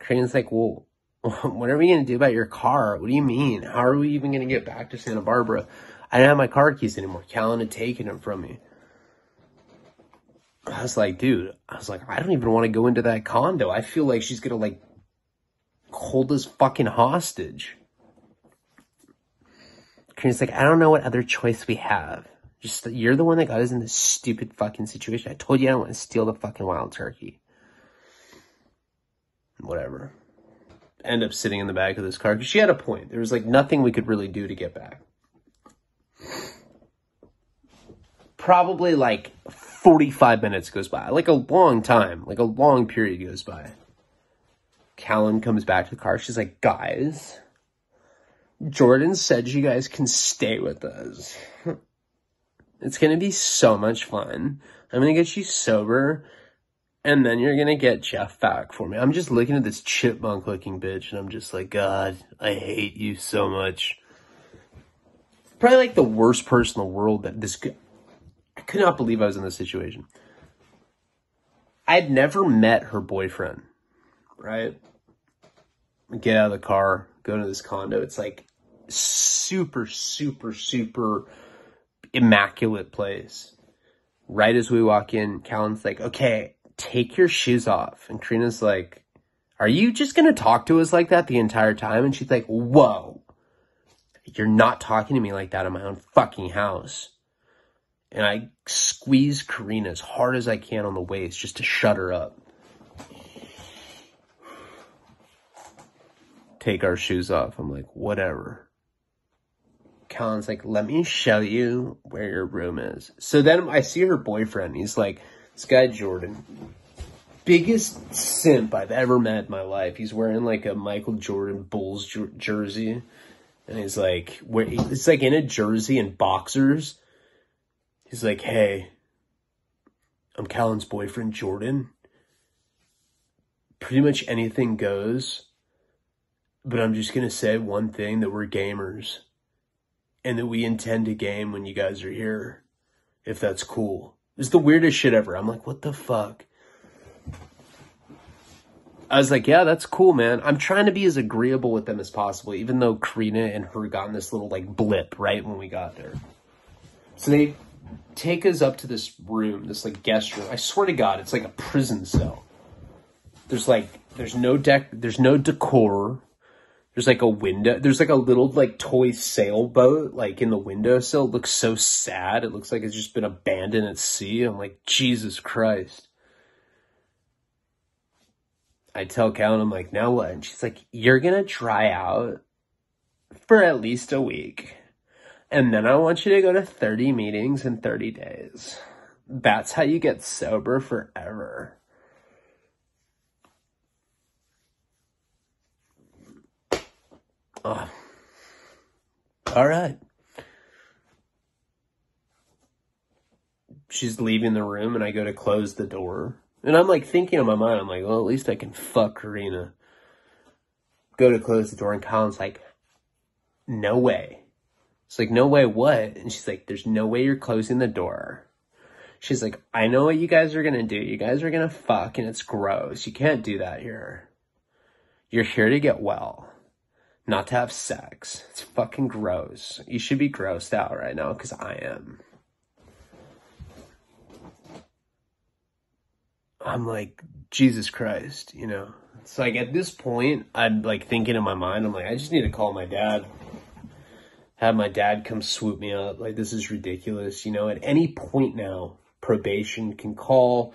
Karina's like, well, what are we going to do about your car? What do you mean? How are we even going to get back to Santa Barbara? I do not have my car keys anymore. Callan had taken them from me. I was like, dude, I was like, I don't even want to go into that condo. I feel like she's going to like hold us fucking hostage. Karina's like, I don't know what other choice we have. Just you're the one that got us in this stupid fucking situation. I told you I don't want to steal the fucking wild turkey. Whatever. End up sitting in the back of this car because she had a point. There was like nothing we could really do to get back. Probably like 45 minutes goes by, like a long time, like a long period goes by. Callan comes back to the car. She's like, guys, Jordan said you guys can stay with us. It's going to be so much fun. I'm going to get you sober and then you're going to get Jeff back for me. I'm just looking at this chipmunk looking bitch and I'm just like, God, I hate you so much. Probably like the worst person in the world that this could, not believe I was in this situation. I'd never met her boyfriend, right? Get out of the car, go to this condo. It's like super, super, super immaculate place. Right as we walk in, Callan's like, okay, take your shoes off. And Karina's like, are you just going to talk to us like that the entire time? And she's like, whoa, you're not talking to me like that in my own fucking house. And I squeeze Karina as hard as I can on the waist just to shut her up. Take our shoes off. I'm like, whatever. Callan's like, let me show you where your room is. So then I see her boyfriend. He's like, this guy Jordan, biggest simp I've ever met in my life. He's wearing like a Michael Jordan Bulls jer- jersey. And he's like, where, it's like in a jersey and boxers. He's like, hey, I'm Callan's boyfriend, Jordan. Pretty much anything goes. But I'm just going to say one thing that we're gamers and that we intend to game when you guys are here, if that's cool. It's the weirdest shit ever. I'm like, what the fuck? I was like, yeah, that's cool, man. I'm trying to be as agreeable with them as possible, even though Karina and her got in this little like blip right when we got there. So they take us up to this room, this like guest room. I swear to God, it's like a prison cell. There's like, there's no deck, there's no decor. There's like a window. There's like a little like toy sailboat like in the windowsill. It looks so sad. It looks like it's just been abandoned at sea. I'm like, Jesus Christ. I tell Callan, I'm like, now what? And she's like, you're gonna try out for at least a week. And then I want you to go to 30 meetings in 30 days. That's how you get sober forever. Oh. All right. She's leaving the room and I go to close the door. And I'm like thinking in my mind, I'm like, well, at least I can fuck Karina. Go to close the door and Callan's like, no way. It's like, no way what? And she's like, there's no way you're closing the door. She's like, I know what you guys are gonna do. You guys are gonna fuck and it's gross. You can't do that here. You're here to get well, not to have sex. It's fucking gross. You should be grossed out right now because I am. I'm like, Jesus Christ, you know? It's like at this point, I'm like thinking in my mind, I'm like, I just need to call my dad. Have my dad come swoop me up. Like, this is ridiculous. You know, at any point now, probation can call.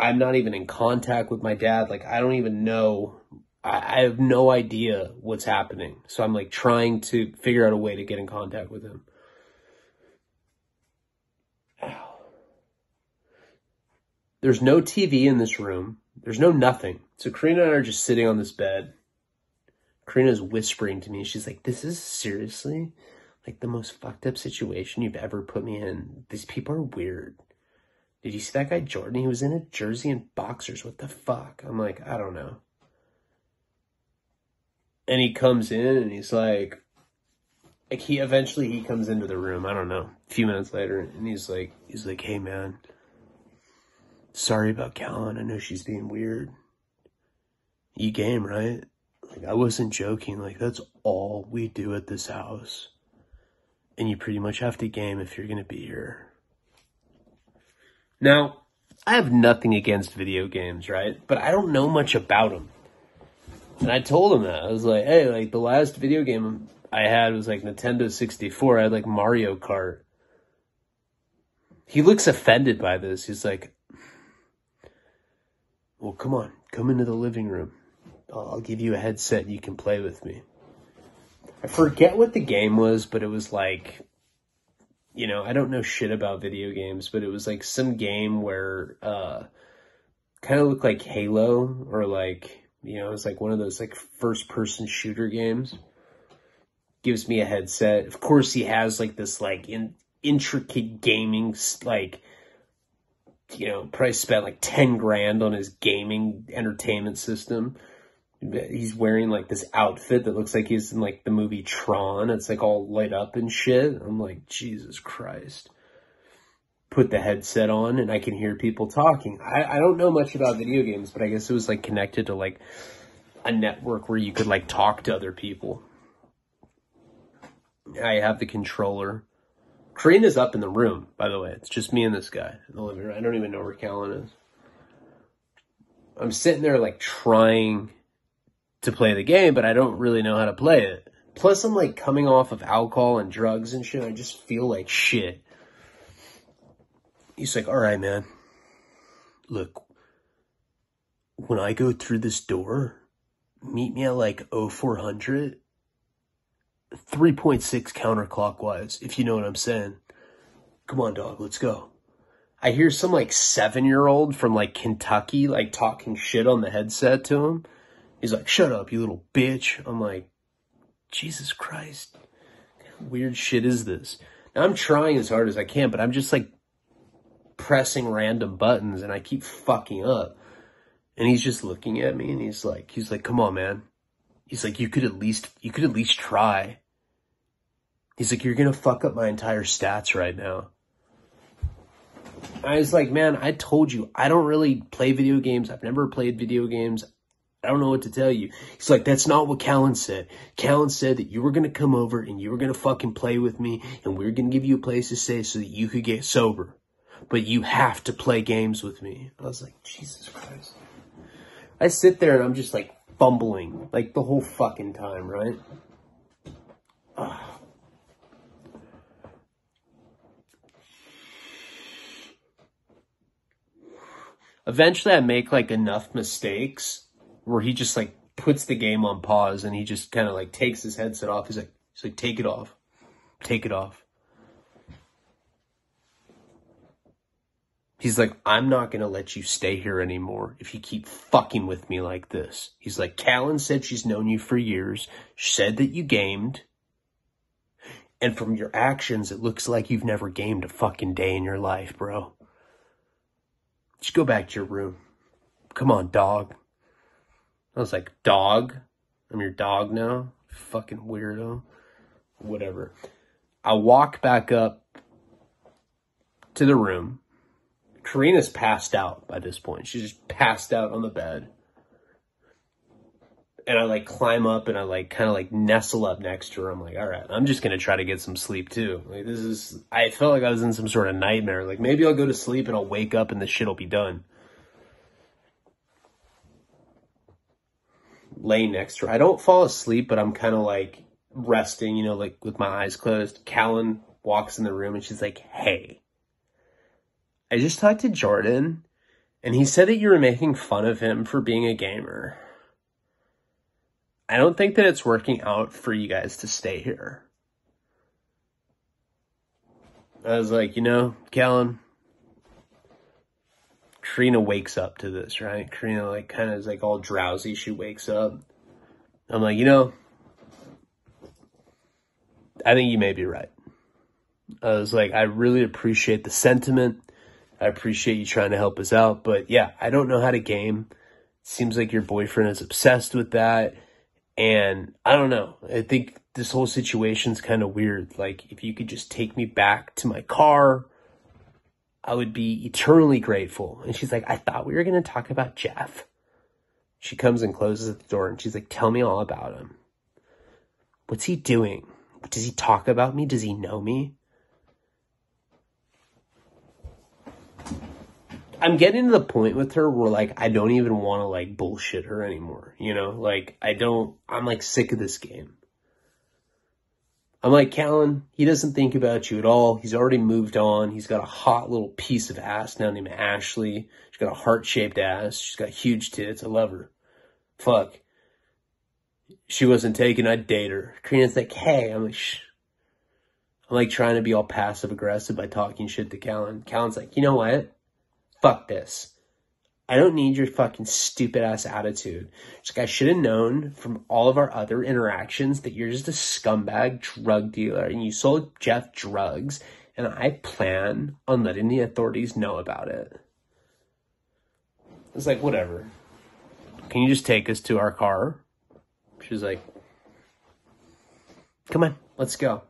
I'm not even in contact with my dad. Like, I don't even know. I, I have no idea what's happening. So I'm like trying to figure out a way to get in contact with him. There's no TV in this room. There's no nothing. So Karina and I are just sitting on this bed. Karina's whispering to me. She's like, this is seriously like the most fucked up situation you've ever put me in. These people are weird. Did you see that guy Jordan? He was in a jersey and boxers. What the fuck? I'm like, I don't know. And he comes in and he's like, like he eventually he comes into the room. I don't know. A few minutes later, and he's like, he's like, hey man, sorry about Callan. I know she's being weird. You game, right? Like, I wasn't joking. Like, that's all we do at this house. And you pretty much have to game if you're going to be here. Now, I have nothing against video games, right? But I don't know much about them. And I told him that. I was like, hey, like, the last video game I had was like Nintendo 64. I had like Mario Kart. He looks offended by this. He's like, well, come on, come into the living room. I'll, give you a headset you can play with me. I forget what the game was, but it was like, you know, I don't know shit about video games, but it was like some game where, uh, kind of looked like Halo or like, you know, it was like one of those like first person shooter games. Gives me a headset. Of course, he has like this like in, intricate gaming, like, you know, probably spent like 10 grand on his gaming entertainment system. He's wearing like this outfit that looks like he's in like the movie Tron. It's like all lit up and shit. I'm like, Jesus Christ. Put the headset on and I can hear people talking. I, I don't know much about video games, but I guess it was like connected to like a network where you could like talk to other people. I have the controller. Karina's up in the room, by the way. It's just me and this guy in the living room. I don't even know where Callan is. I'm sitting there like trying to play the game, but I don't really know how to play it. Plus, I'm like coming off of alcohol and drugs and shit. I just feel like shit. He's like, all right, man. Look, when I go through this door, meet me at like 0400 3.6 counterclockwise, if you know what I'm saying. Come on, dog, let's go. I hear some like seven year old from like Kentucky like talking shit on the headset to him. He's like, shut up, you little bitch. I'm like, Jesus Christ. weird shit is this? Now I'm trying as hard as I can, but I'm just like pressing random buttons and I keep fucking up. And he's just looking at me and he's like, he's like, come on, man. He's like, you could at least, you could at least try. He's like, you're gonna fuck up my entire stats right now. I was like, man, I told you, I don't really play video games. I've never played video games. I don't know what to tell you. He's like, that's not what Callan said. Callan said that you were going to come over and you were going to fucking play with me and we were going to give you a place to stay so that you could get sober. But you have to play games with me. I was like, Jesus Christ. I sit there and I'm just like fumbling like the whole fucking time, right? Ugh. Eventually I make like enough mistakes where he just like puts the game on pause and he just kind of like takes his headset off. He's like, he's like, take it off, take it off. He's like, I'm not going to let you stay here anymore if you keep fucking with me like this. He's like, Callan said she's known you for years, said that you gamed. And from your actions, it looks like you've never gamed a fucking day in your life, bro. Just go back to your room. Come on, dog. I was like, dog? I'm your dog now? Fucking weirdo. Whatever. I walk back up to the room. Karina's passed out by this point. She's just passed out on the bed. And I like climb up and I like kind of like nestle up next to her. I'm like, all right, I'm just going to try to get some sleep too. Like this is, I felt like I was in some sort of nightmare. Like maybe I'll go to sleep and I'll wake up and the shit will be done. Lay next to her. I don't fall asleep, but I'm kind of like resting, you know, like with my eyes closed. Callan walks in the room and she's like, hey, I just talked to Jordan and he said that you were making fun of him for being a gamer. I don't think that it's working out for you guys to stay here. I was like, you know, Callan, Karina wakes up to this, right? Karina like kind of is like all drowsy. She wakes up. I'm like, you know, I think you may be right. I was like, I really appreciate the sentiment. I appreciate you trying to help us out, but yeah, I don't know how to game. Seems like your boyfriend is obsessed with that. And I don't know. I think this whole situation's kind of weird. Like, if you could just take me back to my car, I would be eternally grateful. And she's like, I thought we were going to talk about Jeff. She comes and closes the door and she's like, Tell me all about him. What's he doing? Does he talk about me? Does he know me? I'm getting to the point with her where like I don't even want to like bullshit her anymore. You know, like I don't. I'm like sick of this game. I'm like Callan. He doesn't think about you at all. He's already moved on. He's got a hot little piece of ass now named Ashley. She's got a heart shaped ass. She's got huge tits. I love her. Fuck. She wasn't taken. I'd date her. Karina's like, hey. I'm like, shh. I'm like trying to be all passive aggressive by talking shit to Callan. Callan's like, you know what? fuck this. I don't need your fucking stupid ass attitude. It's like I should have known from all of our other interactions that you're just a scumbag drug dealer and you sold Jeff drugs and I plan on letting the authorities know about it. It's like, whatever. Can you just take us to our car? She's like, come on, let's go.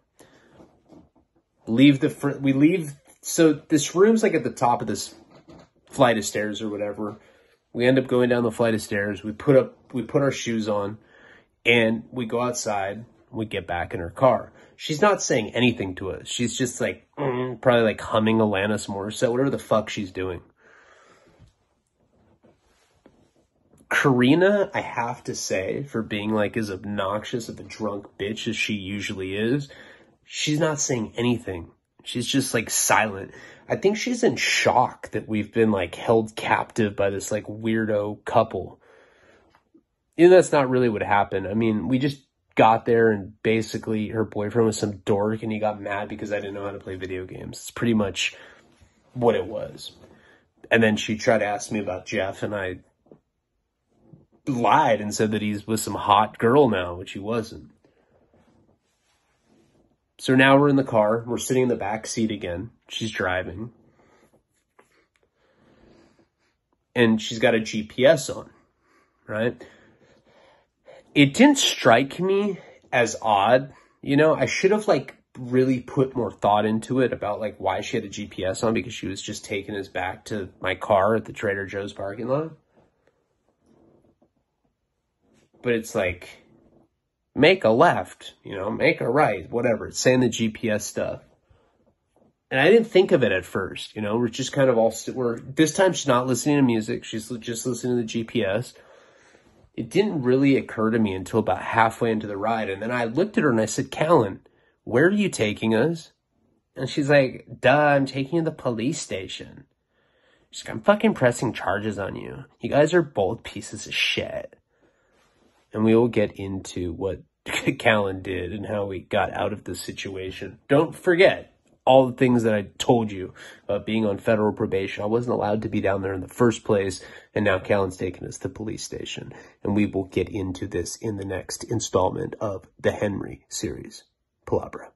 Leave the, fr- we leave, so this room's like at the top of this flight of stairs or whatever. We end up going down the flight of stairs. We put up, we put our shoes on and we go outside. We get back in her car. She's not saying anything to us. She's just like, mm, probably like humming Alanis Morissette, whatever the fuck she's doing. Karina, I have to say, for being like as obnoxious of a drunk bitch as she usually is, she's not saying anything. She's just like silent. I think she's in shock that we've been like held captive by this like weirdo couple. And that's not really what happened. I mean, we just got there and basically her boyfriend was some dork and he got mad because I didn't know how to play video games. It's pretty much what it was. And then she tried to ask me about Jeff and I lied and said that he's with some hot girl now, which he wasn't. So now we're in the car. We're sitting in the back seat again. She's driving. And she's got a GPS on, right? It didn't strike me as odd. You know, I should have like really put more thought into it about like why she had a GPS on because she was just taking us back to my car at the Trader Joe's parking lot. But it's like, make a left, you know, make a right, whatever. It's saying the GPS stuff. And I didn't think of it at first, you know, we're just kind of all, we we're, this time she's not listening to music. She's just listening to the GPS. It didn't really occur to me until about halfway into the ride. And then I looked at her and I said, Callan, where are you taking us? And she's like, duh, I'm taking you to the police station. She's like, I'm fucking pressing charges on you. You guys are both pieces of shit and we will get into what Callan did and how we got out of the situation. Don't forget, all the things that I told you about being on federal probation. I wasn't allowed to be down there in the first place. And now Callan's taken us to the police station. And we will get into this in the next installment of the Henry series. Palabra.